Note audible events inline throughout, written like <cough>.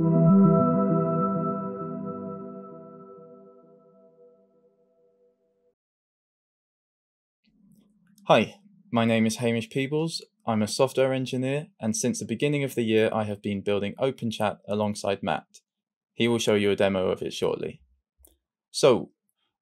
Hi, my name is Hamish Peebles. I'm a software engineer, and since the beginning of the year, I have been building OpenChat alongside Matt. He will show you a demo of it shortly. So,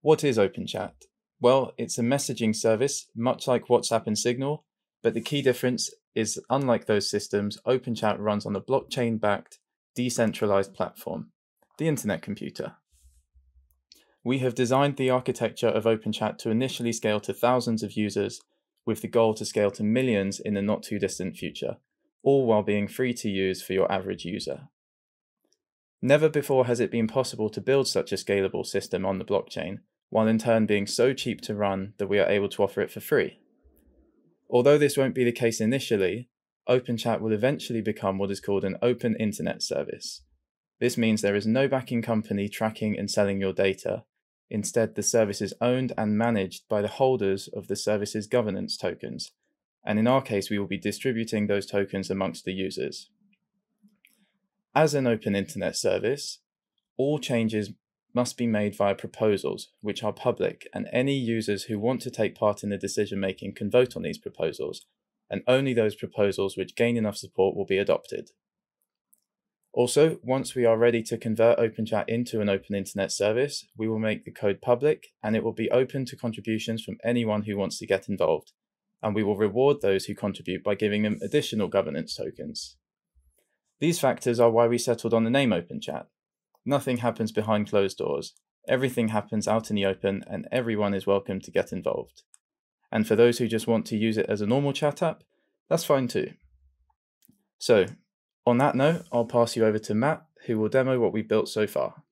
what is OpenChat? Well, it's a messaging service, much like WhatsApp and Signal, but the key difference is unlike those systems, OpenChat runs on a blockchain backed, decentralized platform, the Internet Computer. We have designed the architecture of OpenChat to initially scale to thousands of users with the goal to scale to millions in the not too distant future, all while being free to use for your average user. Never before has it been possible to build such a scalable system on the blockchain, while in turn being so cheap to run that we are able to offer it for free. Although this won't be the case initially, OpenChat will eventually become what is called an open internet service. This means there is no backing company tracking and selling your data, Instead, the service is owned and managed by the holders of the service's governance tokens. And in our case, we will be distributing those tokens amongst the users. As an open internet service, all changes must be made via proposals, which are public, and any users who want to take part in the decision making can vote on these proposals, and only those proposals which gain enough support will be adopted. Also, once we are ready to convert OpenChat into an open internet service, we will make the code public and it will be open to contributions from anyone who wants to get involved. And we will reward those who contribute by giving them additional governance tokens. These factors are why we settled on the name OpenChat. Nothing happens behind closed doors. Everything happens out in the open and everyone is welcome to get involved. And for those who just want to use it as a normal chat app, that's fine too. So, on that note, I'll pass you over to Matt, who will demo what we've built so far.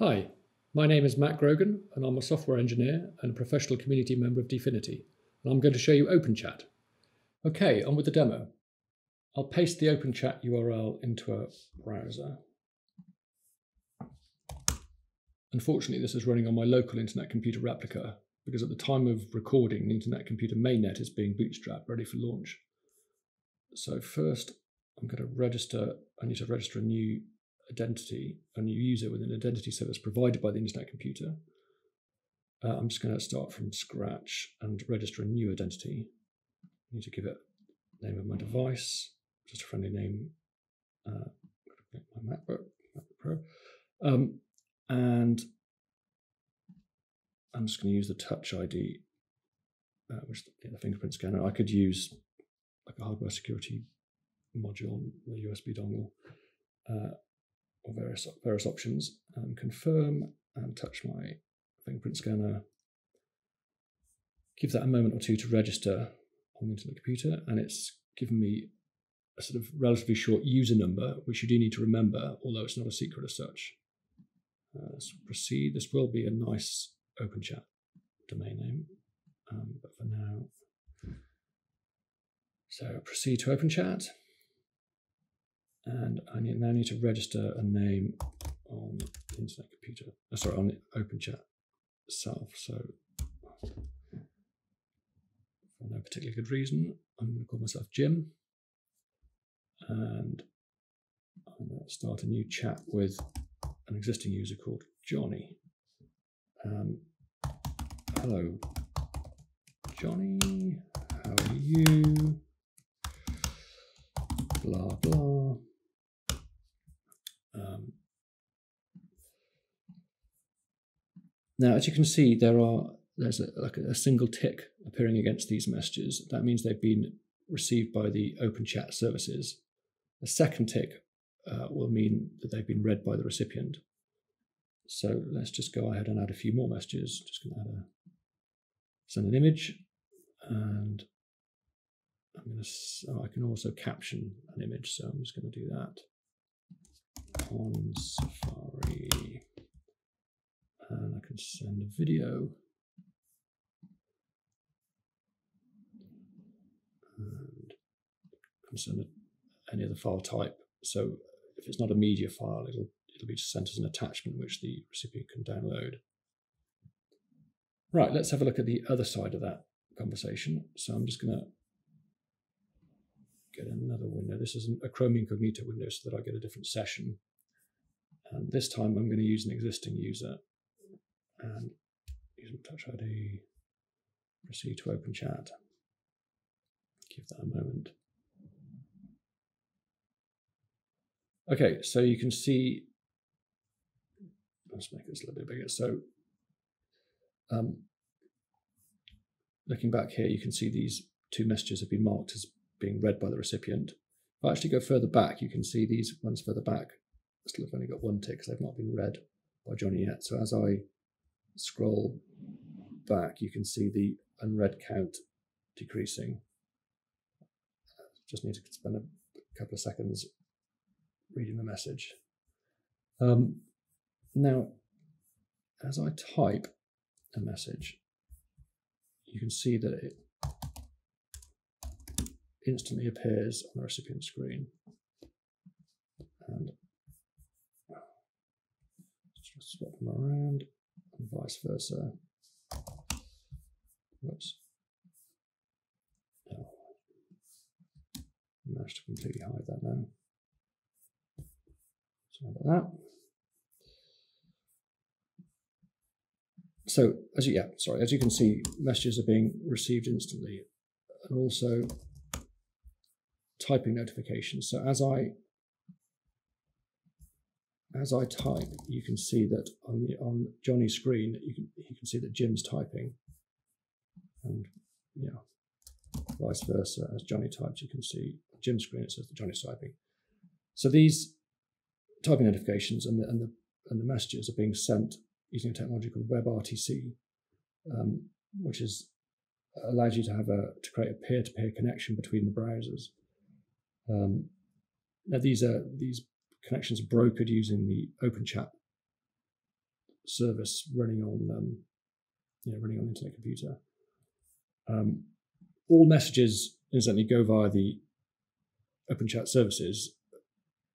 Hi, my name is Matt Grogan, and I'm a software engineer and a professional community member of DFINITY, And I'm going to show you OpenChat. Okay, on with the demo. I'll paste the OpenChat URL into a browser. Unfortunately, this is running on my local Internet Computer replica because at the time of recording, the Internet Computer mainnet is being bootstrapped, ready for launch. So first, I'm going to register, I need to register a new identity, a new user with an identity service provided by the Internet Computer. Uh, I'm just going to start from scratch and register a new identity. I need to give it name of my device, just a friendly name. Uh, my MacBook, MacBook Pro. Um, and I'm just going to use the Touch ID, uh, which is the fingerprint scanner. I could use like a hardware security module, the USB dongle, uh, or various various options, and confirm and touch my fingerprint scanner. Give that a moment or two to register on the internet computer, and it's given me a sort of relatively short user number, which you do need to remember, although it's not a secret as such. Uh, let's proceed. This will be a nice OpenChat domain name, um, but for now, so proceed to OpenChat. And I need, now need to register a name on the Internet Computer, uh, sorry, on OpenChat itself. So for no particular good reason, I'm going to call myself Jim. And I'm going to start a new chat with an existing user called Johnny. Um, hello, Johnny. How are you? Blah, blah. Um, now, as you can see, there are there's a, like a single tick appearing against these messages. That means they've been received by the open chat services. A second tick uh, will mean that they've been read by the recipient. So let's just go ahead and add a few more messages. Just going to add a send an image, and I'm going to. Oh, I can also caption an image, so I'm just going to do that on Safari. And I can send a video. And I can send any other file type. So if it's not a media file, it'll it'll be sent as an attachment which the recipient can download. Right, let's have a look at the other side of that conversation. So I'm just going to get another window. This is a Chrome Incognito window so that I get a different session. And this time I'm going to use an existing user and use Touch ID, proceed to open chat. Give that a moment. Okay, so you can see, let's make this a little bit bigger. So um, looking back here, you can see these two messages have been marked as being read by the recipient. If I actually go further back, you can see these ones further back still have only got one tick because they've not been read by Johnny yet. So as I scroll back, you can see the unread count decreasing. Just need to spend a couple of seconds reading the message. Um, now, as I type a message, you can see that it instantly appears on the recipient screen. And just swap them around and vice versa. Whoops. Managed to completely hide that now. Sorry about that. So as you yeah, sorry, as you can see, messages are being received instantly and also typing notifications. So as I as I type, you can see that on the on Johnny's screen, you can you can see that Jim's typing, and yeah, vice versa. As Johnny types, you can see Jim's screen. It says that Johnny's typing. So these typing notifications and the and the and the messages are being sent using a technology called WebRTC, um, which is allows you to have a to create a peer-to-peer connection between the browsers. Um, now these are these connections are brokered using the OpenChat service running on um, you know, running on Internet Computer. Um, all messages incidentally go via the OpenChat services,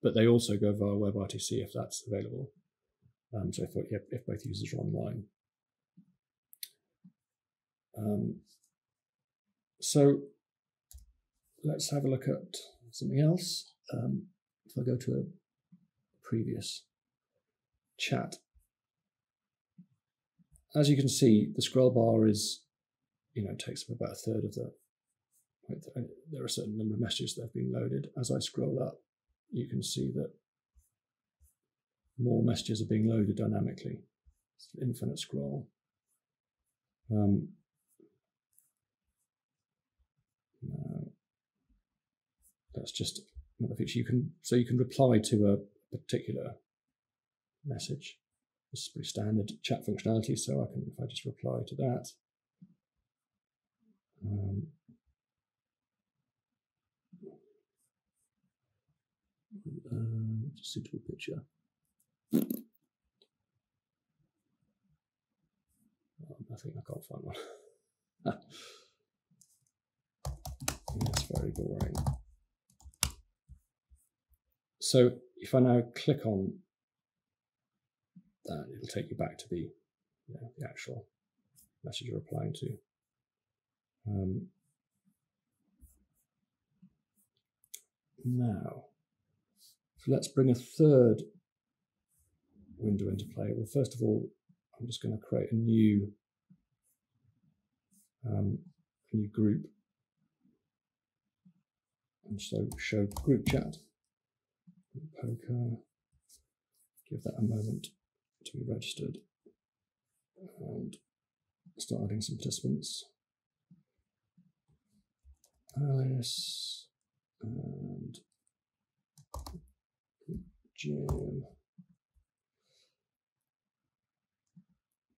but they also go via WebRTC if that's available. Um, so I thought yeah, if both users are online. Um, so let's have a look at something else. Um, if I go to a previous chat. As you can see, the scroll bar is, you know, takes up about a third of the, there are a certain number of messages that have been loaded. As I scroll up, you can see that more messages are being loaded dynamically. It's infinite scroll. Um, that's just another feature. You can so you can reply to a particular message. This is pretty standard chat functionality, so I can, if I just reply to that, um, uh, suitable picture. Oh, I think I can't find one. <laughs> That's very boring. So if I now click on that, it'll take you back to the, you know, the actual message you're replying to. Um, now, so let's bring a third window into play. Well, first of all, I'm just going to create a new um, a new group. And so show group chat poker. Give that a moment to be registered and start adding some participants. Alice and Jim,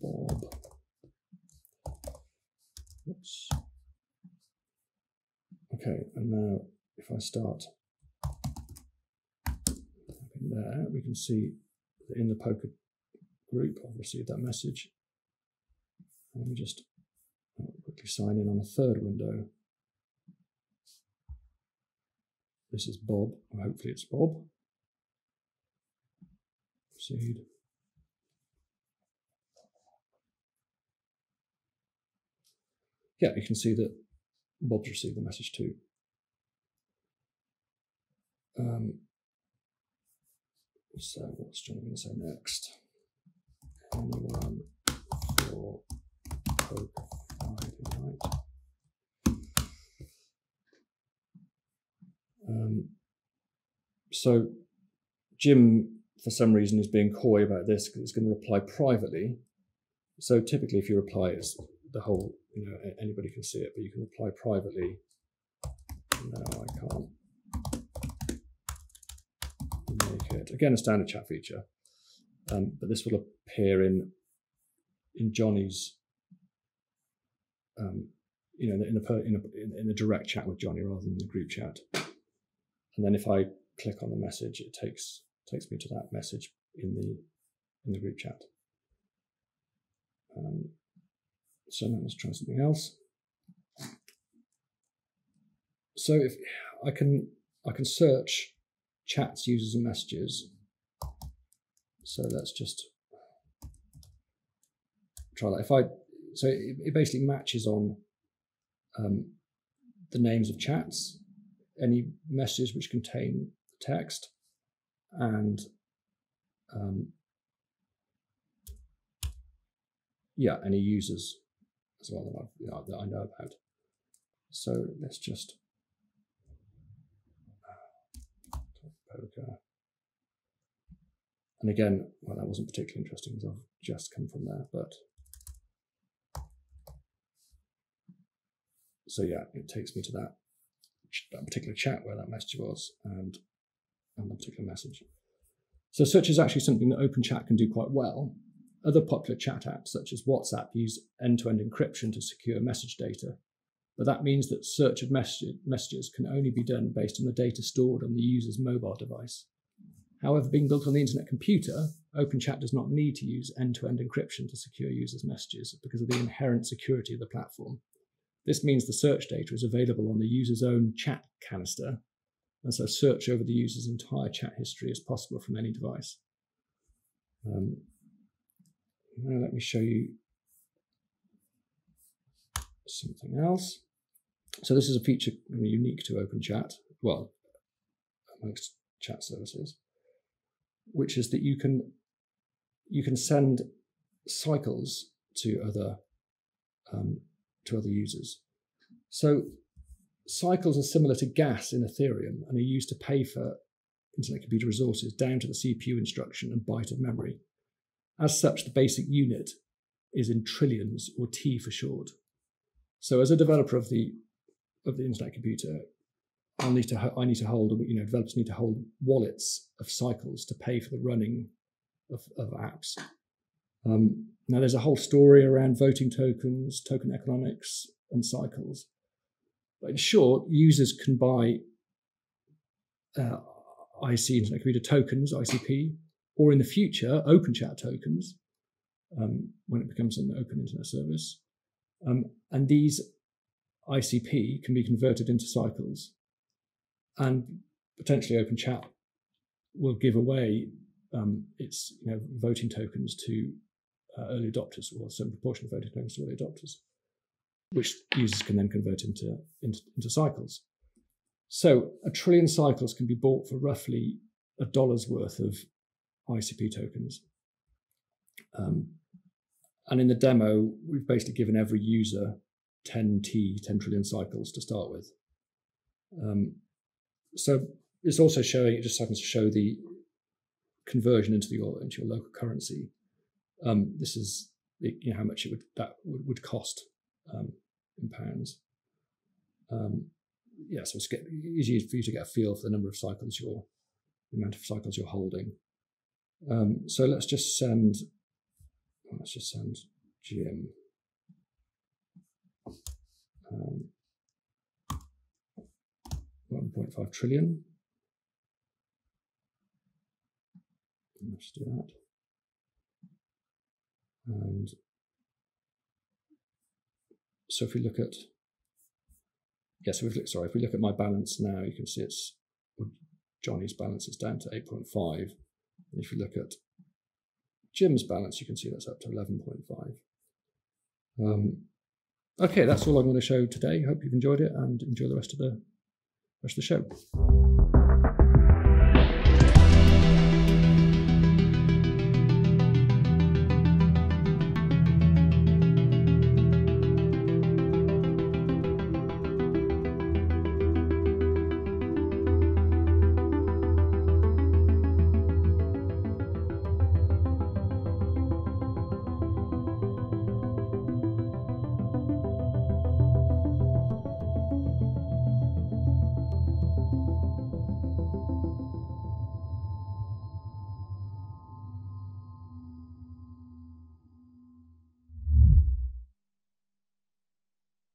Bob. Oops. Okay, and now if I start there, we can see that in the poker group, I've received that message. Let me just uh, quickly sign in on a third window. This is Bob, hopefully it's Bob. Proceed. Yeah, you can see that Bob's received the message too. Um, so what's Johnny going to say next? Anyone for Poke Friday night? Um, so Jim, for some reason, is being coy about this because it's going to reply privately. So typically, if you reply, it's the whole, you know, anybody can see it, but you can reply privately. No, I can't make it. Again, a standard chat feature, um, but this will appear in in Johnny's, um, you know, in a, in a in a direct chat with Johnny rather than the group chat. And then if I click on the message, it takes takes me to that message in the in the group chat. Um, so now let's try something else. So if I can I can search chats, users, and messages. So let's just try that. If I so it, it basically matches on um, the names of chats, any messages which contain text, and um, yeah, any users as well that, you know, that I know about. So let's just poker. And again, well, that wasn't particularly interesting because I've just come from there, but so yeah, it takes me to that that particular chat where that message was and and the particular message. So search is actually something that OpenChat can do quite well. Other popular chat apps, such as WhatsApp, use end-to-end encryption to secure message data. But that means that search of messages can only be done based on the data stored on the user's mobile device. However, being built on the internet computer, OpenChat does not need to use end-to-end encryption to secure users' messages because of the inherent security of the platform. This means the search data is available on the user's own chat canister, and so search over the user's entire chat history is possible from any device. Um, now let me show you something else. So this is a feature unique to OpenChat, well, amongst chat services, which is that you can you can send cycles to other um, to other users. So cycles are similar to gas in Ethereum and are used to pay for internet computer resources down to the CPU instruction and byte of memory. As such, the basic unit is in trillions, or T for short. So, as a developer of the of the internet computer, I need to I need to hold you know developers need to hold wallets of cycles to pay for the running of, of apps. Um, now, there's a whole story around voting tokens, token economics, and cycles. But in short, users can buy uh, IC Internet Computer tokens, ICP, or in the future, OpenChat tokens, um, when it becomes an open internet service. Um, and these ICP can be converted into cycles. And potentially OpenChat will give away um, its you know, voting tokens to uh, early adopters, or some proportion of voting tokens to early adopters, which users can then convert into, into, into cycles. So a trillion cycles can be bought for roughly a dollar's worth of ICP tokens. Um, and in the demo, we've basically given every user 10T, 10 trillion cycles to start with. Um, so it's also showing, it just happens to show the conversion into your, into your local currency. Um, this is you know, how much it would that would, would cost um, in pounds. Um, yeah, so it's get, easy for you to get a feel for the number of cycles you're, the amount of cycles you're holding. Um, so let's just send, let's just send Jim. Um, 1.5 trillion. Let's do that. And so if we look at, yeah, so if, sorry, if we look at my balance now, you can see it's, Johnny's balance is down to 8.5. If you look at Jim's balance, you can see that's up to 11.5. Um, okay, that's all I'm going to show today. Hope you've enjoyed it and enjoy the rest of the rest of the show.